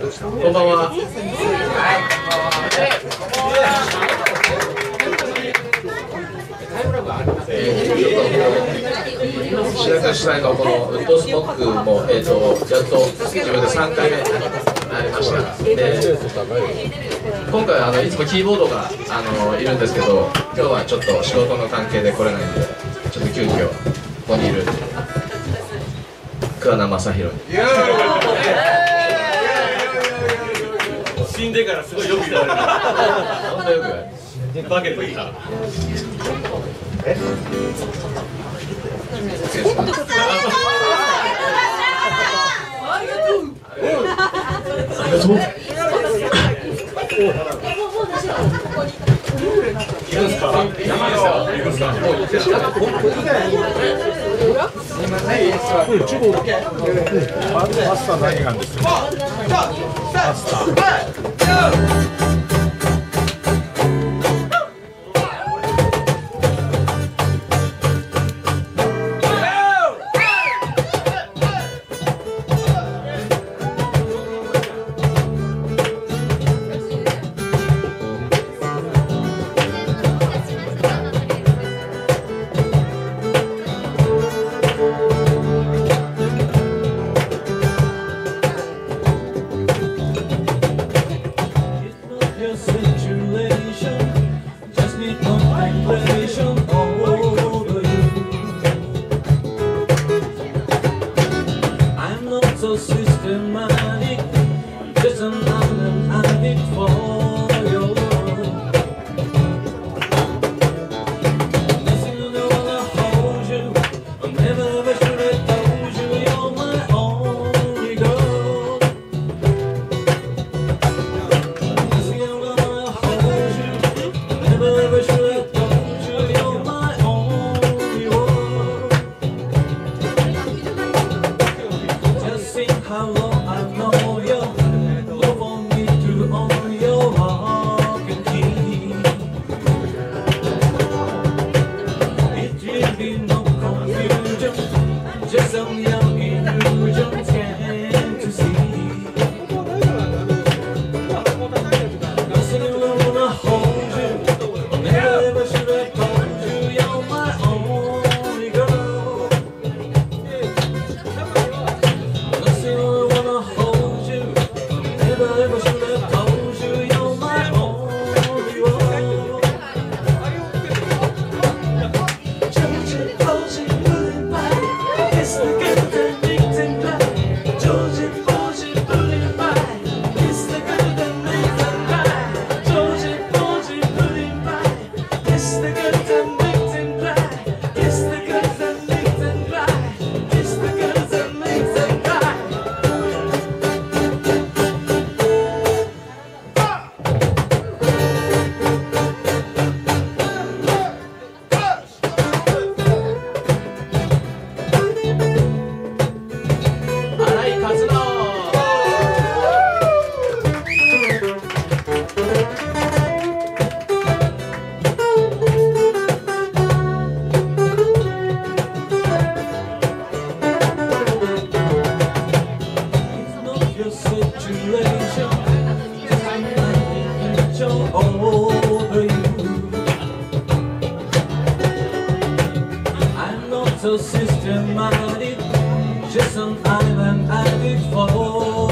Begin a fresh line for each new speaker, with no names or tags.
こんばんは。えー、白川主催のこのウッドスモックも、えーと、やっと自分で3回目になりましたで今回あのいつもキーボードがあのいるんですけど今日はちょっと仕事の関係で来れないんでちょっと急遽ここにいる桑名正宏に。
でからすごいよく言われる。
本当よく。
バケットいいか？え？
ありがとう。
いるん。すか？山ですか？いるん。すか？もう行ってる。
うん、中国。パスタ何がですか。Go!
so systematic, just an island habit for. Some island I before